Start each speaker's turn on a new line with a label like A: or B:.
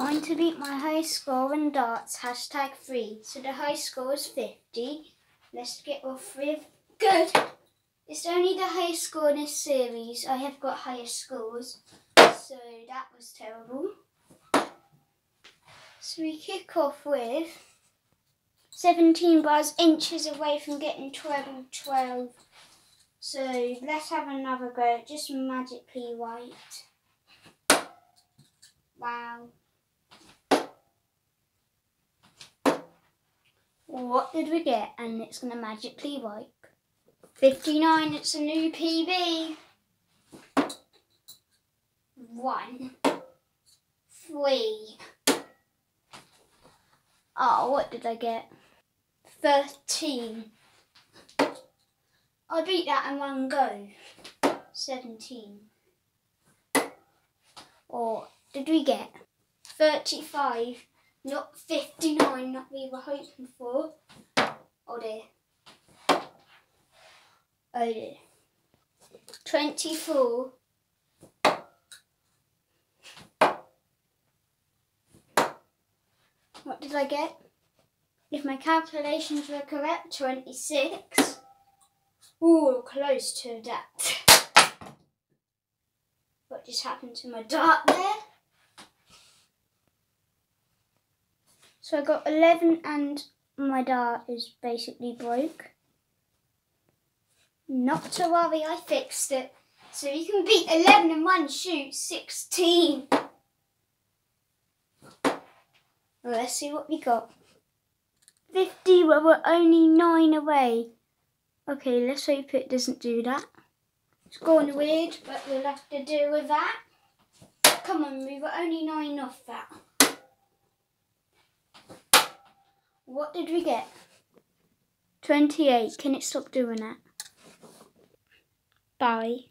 A: Trying to beat my high score in darts, hashtag free. So the high score is 50. Let's get off with good. It's only the highest score in this series. I have got higher scores. So that was terrible. So we kick off with 17 bars inches away from getting treble 12. So let's have another go. Just magically white. Wow. What did we get? And it's going to magically wipe. 59, it's a new PB. One. Three. Oh, what did I get? 13. I beat that in one go. 17. Or did we get 35? Not 59 that we were hoping for. Oh dear. Oh dear. 24. What did I get? If my calculations were correct, 26. Ooh, close to that. What just happened to my dart there? So I got 11 and my dart is basically broke. Not to worry, I fixed it. So you can beat 11 in one shoot, 16. Let's see what we got. 50, well, we're only 9 away. Okay, let's hope it doesn't do that. It's going weird, but we'll have to deal with that. Come on, we were only 9 off that. What did we get? 28. Can it stop doing that? Bye.